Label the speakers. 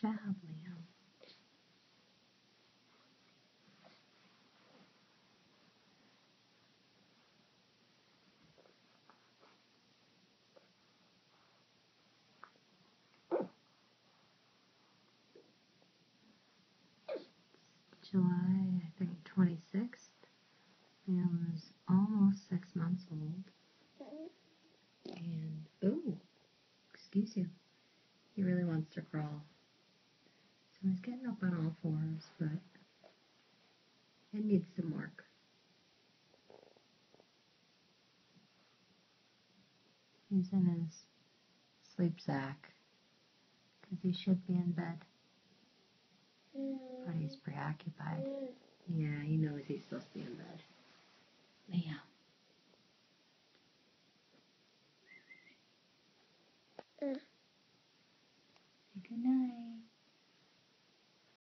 Speaker 1: job. July, I think, 26th. Liam is almost six months old. And, ooh, excuse you. He really wants to crawl. So he's getting up on all fours, but it needs some work. He's in his sleep sack because he should be in bed, but he's preoccupied. Yeah, he knows he's supposed to be in bed. Liam. Uh. Say good night.